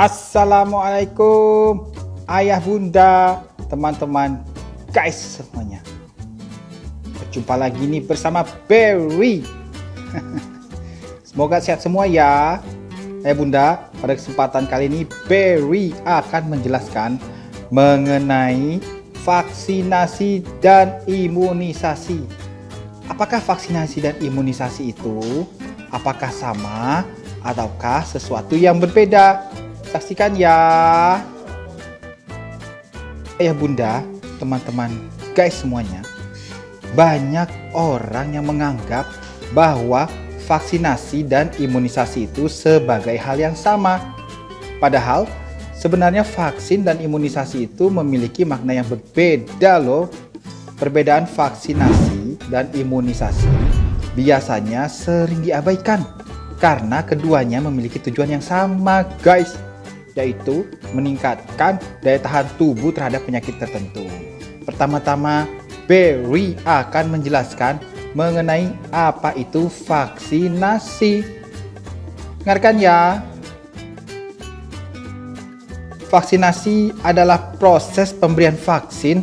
Assalamualaikum ayah bunda teman-teman guys semuanya. Berjumpa lagi nih bersama Berry Semoga sehat semua ya. Ayah bunda pada kesempatan kali ini Berry akan menjelaskan mengenai vaksinasi dan imunisasi. Apakah vaksinasi dan imunisasi itu apakah sama ataukah sesuatu yang berbeda? Saksikan ya. Ayah bunda, teman-teman, guys semuanya. Banyak orang yang menganggap bahwa vaksinasi dan imunisasi itu sebagai hal yang sama. Padahal sebenarnya vaksin dan imunisasi itu memiliki makna yang berbeda loh. Perbedaan vaksinasi dan imunisasi biasanya sering diabaikan karena keduanya memiliki tujuan yang sama guys yaitu meningkatkan daya tahan tubuh terhadap penyakit tertentu. Pertama-tama, Berry akan menjelaskan mengenai apa itu vaksinasi. Dengarkan ya. Vaksinasi adalah proses pemberian vaksin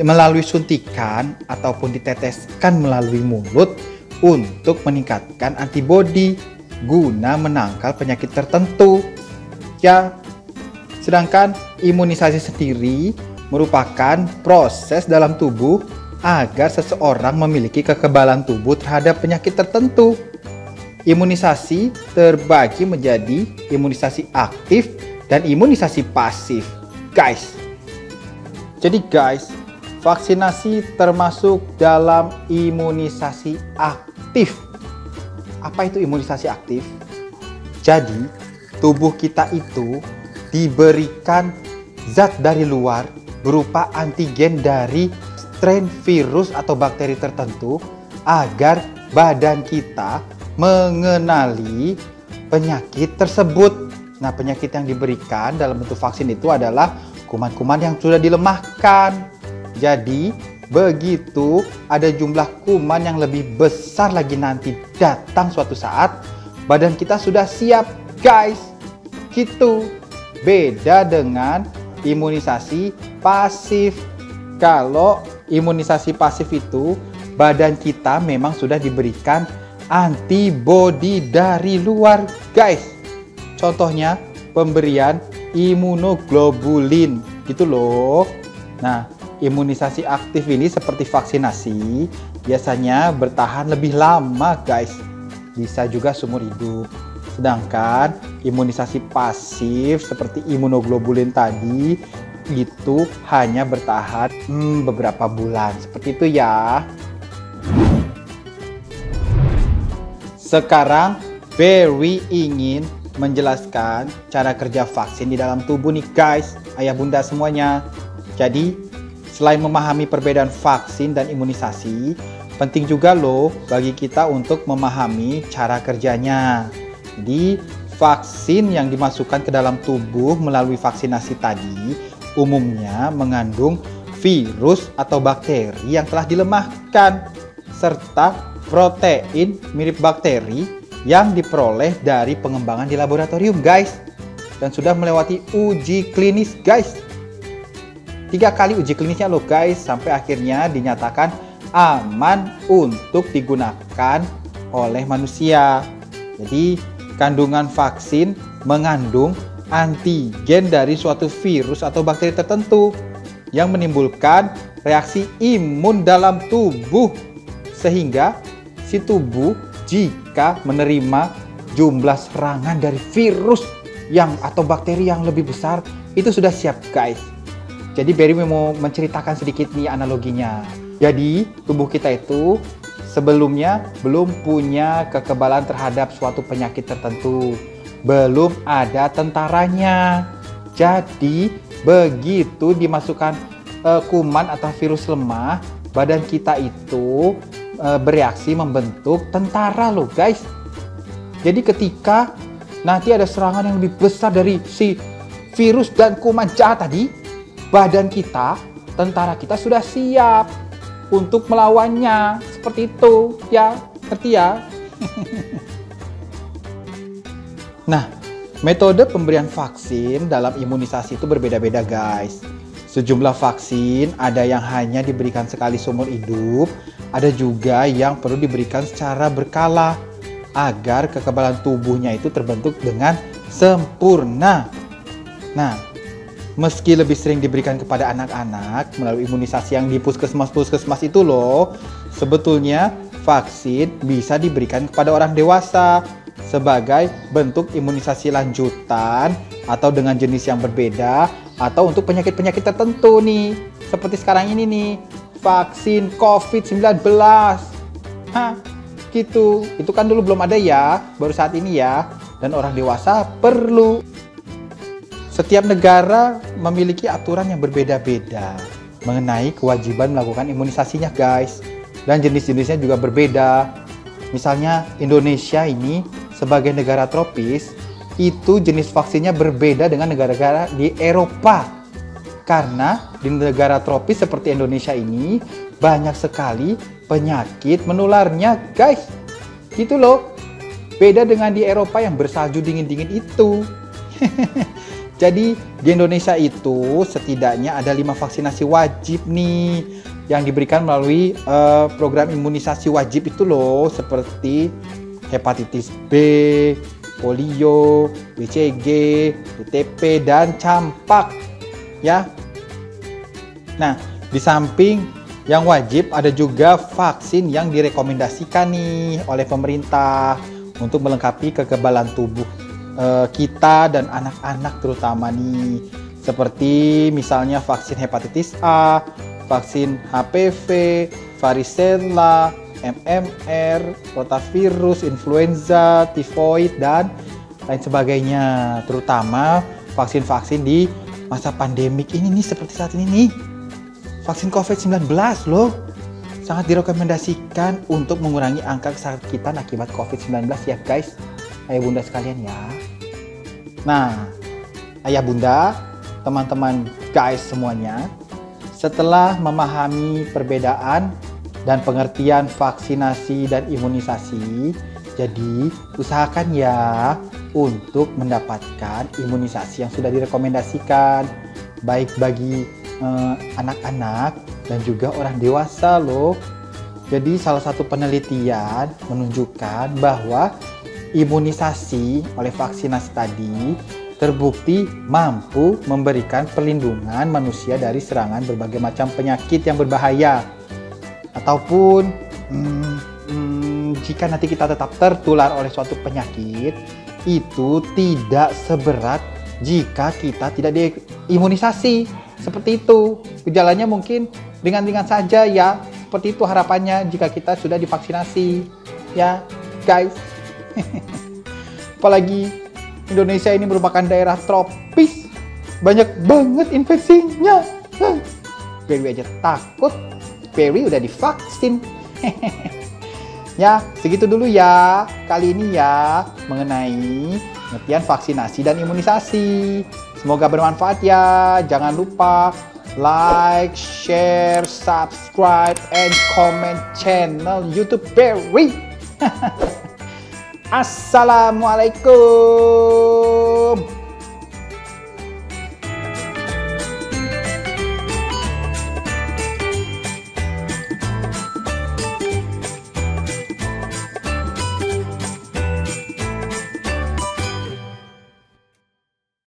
melalui suntikan ataupun diteteskan melalui mulut untuk meningkatkan antibodi guna menangkal penyakit tertentu. Ya, sedangkan imunisasi sendiri merupakan proses dalam tubuh agar seseorang memiliki kekebalan tubuh terhadap penyakit tertentu. Imunisasi terbagi menjadi imunisasi aktif dan imunisasi pasif. Guys, jadi guys, vaksinasi termasuk dalam imunisasi aktif. Apa itu imunisasi aktif? Jadi, tubuh kita itu diberikan zat dari luar berupa antigen dari strain virus atau bakteri tertentu agar badan kita mengenali penyakit tersebut. Nah, penyakit yang diberikan dalam bentuk vaksin itu adalah kuman-kuman yang sudah dilemahkan. Jadi, begitu ada jumlah kuman yang lebih besar lagi nanti datang suatu saat, badan kita sudah siap, guys. Gitu. Beda dengan imunisasi pasif. Kalau imunisasi pasif itu badan kita memang sudah diberikan antibodi dari luar, guys. Contohnya pemberian imunoglobulin gitu loh. Nah, imunisasi aktif ini seperti vaksinasi biasanya bertahan lebih lama guys. Bisa juga seumur hidup. Sedangkan imunisasi pasif seperti imunoglobulin tadi itu hanya bertahan hmm, beberapa bulan. Seperti itu ya. Sekarang Berry ingin menjelaskan cara kerja vaksin di dalam tubuh nih guys, ayah bunda semuanya. Jadi, selain memahami perbedaan vaksin dan imunisasi, penting juga loh bagi kita untuk memahami cara kerjanya. Jadi, vaksin yang dimasukkan ke dalam tubuh melalui vaksinasi tadi umumnya mengandung virus atau bakteri yang telah dilemahkan serta protein mirip bakteri yang diperoleh dari pengembangan di laboratorium guys. Dan sudah melewati uji klinis guys. Tiga kali uji klinisnya loh guys sampai akhirnya dinyatakan aman untuk digunakan oleh manusia. Jadi kandungan vaksin mengandung antigen dari suatu virus atau bakteri tertentu yang menimbulkan reaksi imun dalam tubuh sehingga si tubuh jika menerima jumlah serangan dari virus yang atau bakteri yang lebih besar itu sudah siap guys. Jadi Berry mau menceritakan sedikit nih analoginya. Jadi tubuh kita itu sebelumnya belum punya kekebalan terhadap suatu penyakit tertentu. Belum ada tentaranya. Jadi begitu dimasukkan uh, kuman atau virus lemah, badan kita itu e, bereaksi membentuk tentara loh guys. Jadi ketika nanti ada serangan yang lebih besar dari si virus dan kuman jahat tadi, badan kita, tentara kita sudah siap untuk melawannya. Seperti itu, ya, ngerti ya? nah, Metode pemberian vaksin dalam imunisasi itu berbeda-beda guys. Sejumlah vaksin ada yang hanya diberikan sekali seumur hidup, ada juga yang perlu diberikan secara berkala agar kekebalan tubuhnya itu terbentuk dengan sempurna. Nah, meski lebih sering diberikan kepada anak-anak melalui imunisasi yang di puskesmas-puskesmas itu loh, sebetulnya vaksin bisa diberikan kepada orang dewasa sebagai bentuk imunisasi lanjutan atau dengan jenis yang berbeda atau untuk penyakit-penyakit tertentu nih. Seperti sekarang ini nih, vaksin COVID-19. Hah, gitu. Itu kan dulu belum ada ya, baru saat ini ya. Dan orang dewasa perlu. Setiap negara memiliki aturan yang berbeda-beda mengenai kewajiban melakukan imunisasinya guys. Dan jenis-jenisnya juga berbeda. Misalnya Indonesia ini sebagai negara tropis, itu jenis vaksinnya berbeda dengan negara-negara di Eropa. Karena di negara tropis seperti Indonesia ini, banyak sekali penyakit menularnya, guys. Gitu loh. Beda dengan di Eropa yang bersalju dingin-dingin itu. Jadi di Indonesia itu setidaknya ada lima vaksinasi wajib nih yang diberikan melalui uh, program imunisasi wajib itu loh seperti hepatitis B, polio, BCG, DTP, dan campak. Ya. Nah, di samping yang wajib ada juga vaksin yang direkomendasikan nih oleh pemerintah untuk melengkapi kekebalan tubuh e, kita dan anak-anak terutama nih. Seperti misalnya vaksin hepatitis A, vaksin HPV, varicella, MMR, rotavirus, influenza, tifoid, dan lain sebagainya. Terutama vaksin-vaksin di masa pandemik ini nih seperti saat ini nih. Vaksin COVID-19 loh. Sangat direkomendasikan untuk mengurangi angka kesakitan akibat COVID-19 ya guys. Ayah bunda sekalian ya. Nah, ayah bunda, teman-teman guys semuanya, setelah memahami perbedaan dan pengertian vaksinasi dan imunisasi. Jadi, usahakan ya untuk mendapatkan imunisasi yang sudah direkomendasikan baik bagi eh, anak-anak eh, dan juga orang dewasa loh. Jadi salah satu penelitian menunjukkan bahwa imunisasi oleh vaksinasi tadi terbukti mampu memberikan perlindungan manusia dari serangan berbagai macam penyakit yang berbahaya. Ataupun hmm, hmm, jika nanti kita tetap tertular oleh suatu penyakit itu tidak seberat jika kita tidak diimunisasi. Seperti itu. Gejalanya mungkin ringan-ringan saja ya. Seperti itu harapannya jika kita sudah divaksinasi. Ya guys apalagi Indonesia ini merupakan daerah tropis banyak banget infeksinya Dewi aja takut Perry udah divaksin. ya, segitu dulu ya. Kali ini ya mengenai pengertian vaksinasi dan imunisasi. Semoga bermanfaat ya. Jangan lupa like, share, subscribe, and comment channel YouTube Perry. Assalamualaikum.